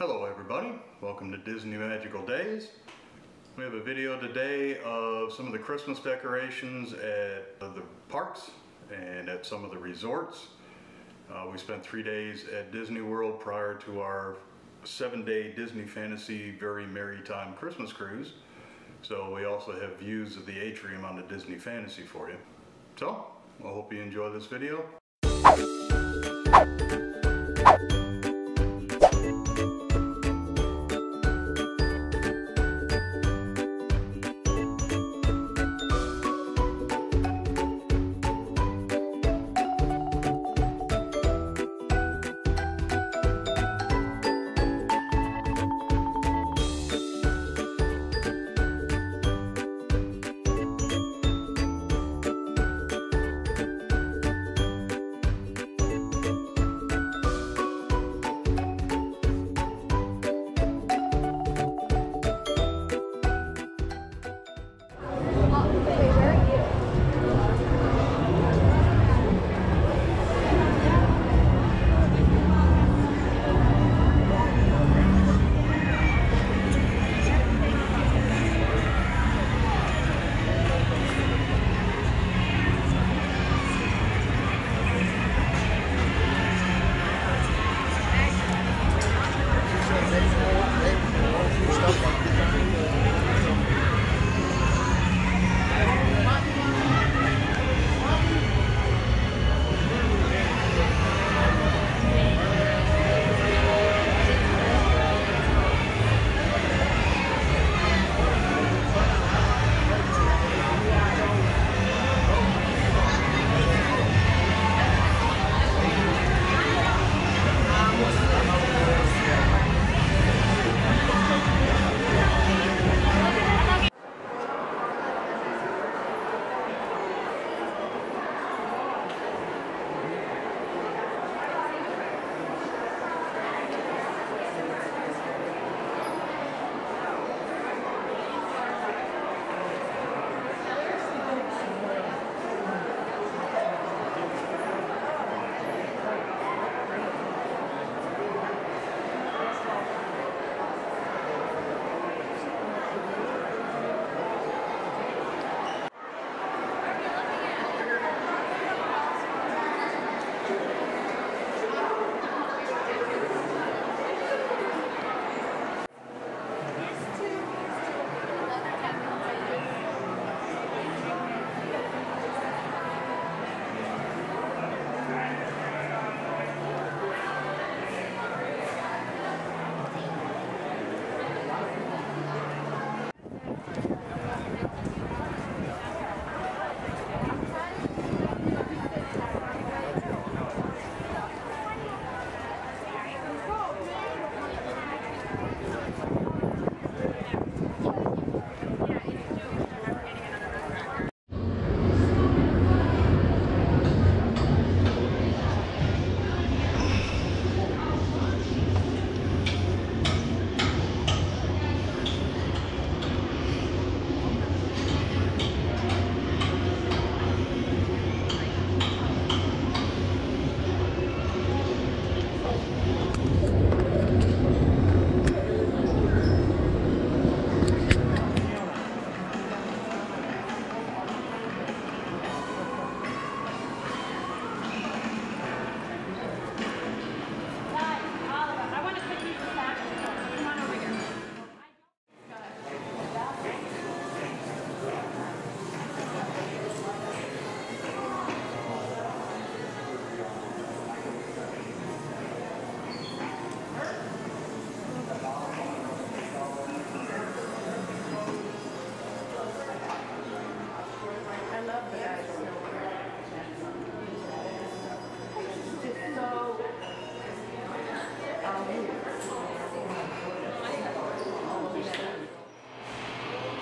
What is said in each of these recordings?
Hello everybody, welcome to Disney Magical Days. We have a video today of some of the Christmas decorations at the parks and at some of the resorts. Uh, we spent three days at Disney World prior to our seven day Disney Fantasy Very Merrytime Christmas cruise. So we also have views of the atrium on the Disney Fantasy for you. So, I hope you enjoy this video.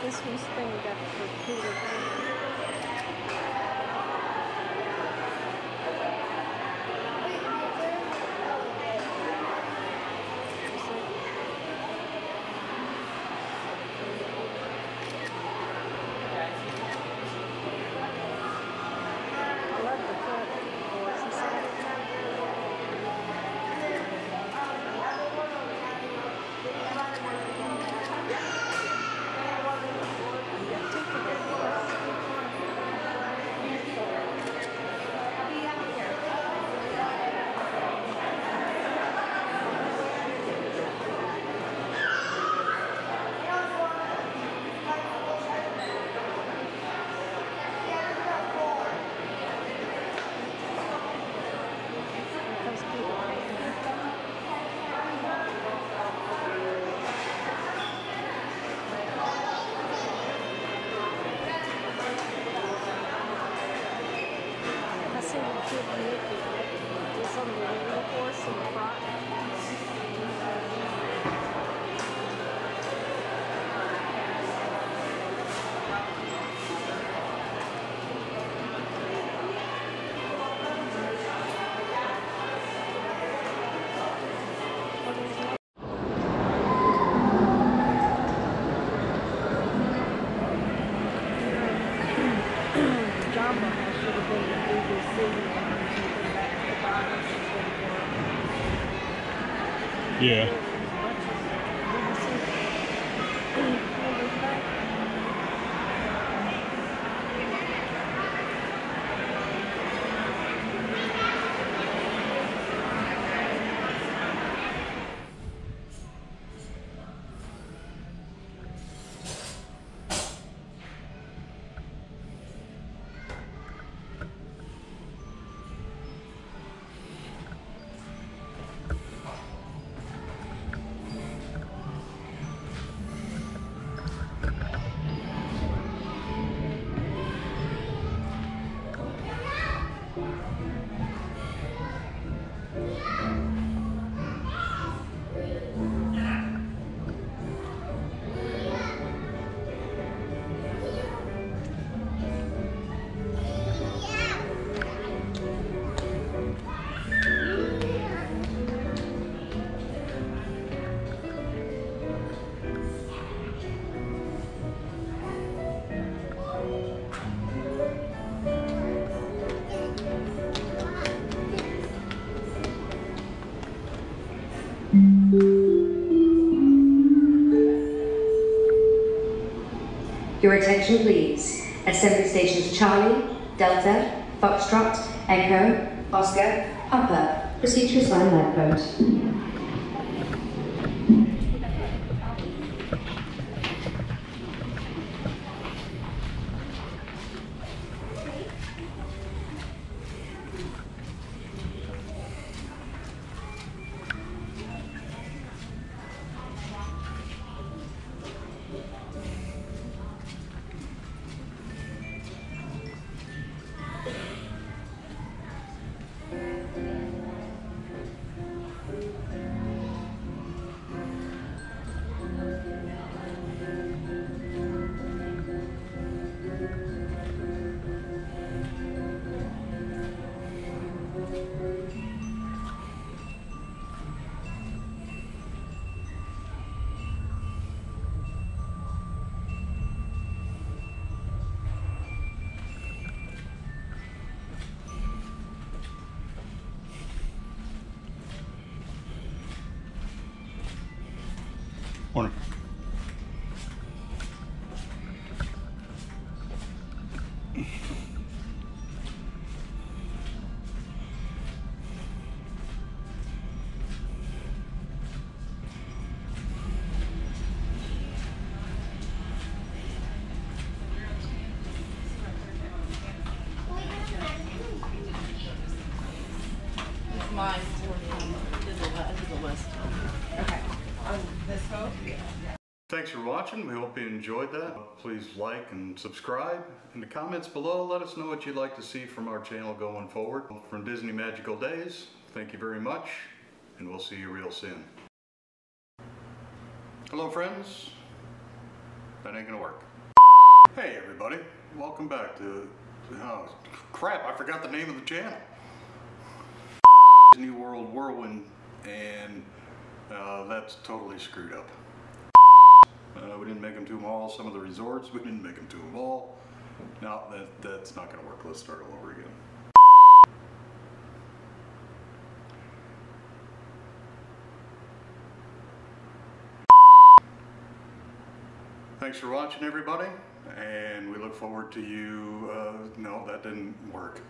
This one's thing got repeated. Yeah. Your attention please. Assembly stations Charlie, Delta, Foxtrot, Echo, Oscar, Papa. Proceed to assign life It's for um, did the, I did the list. Okay. On this vote? Thanks for watching. We hope you enjoyed that. Please like and subscribe. In the comments below, let us know what you'd like to see from our channel going forward. From Disney Magical Days, thank you very much, and we'll see you real soon. Hello, friends. That ain't gonna work. Hey, everybody. Welcome back to. Oh, crap, I forgot the name of the channel. Disney World Whirlwind, and uh, that's totally screwed up. Uh, we didn't make them to them all. Some of the resorts, we didn't make them to them all. No, that, that's not going to work. Let's start all over again. Thanks for watching, everybody, and we look forward to you. Uh, no, that didn't work.